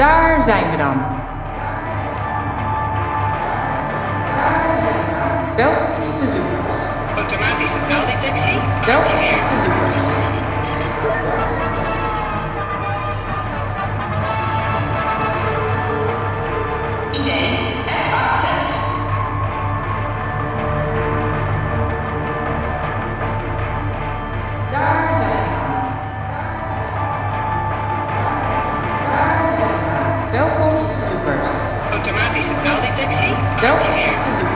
Daar zijn we dan. Welkom bezoekers. Automatische taaldetectie. Welkom bezoekers. Daar zijn Dixie,